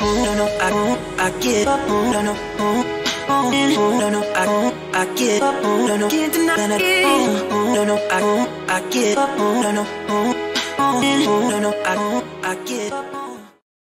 oh, no, no, I don't, I give up, oh, no, no, oh, oh, no, no, I don't, I give up, oh, no, no, can't deny it, no, no, I don't, I give up, oh, no, no, oh, oh, no, no, I don't, I give up.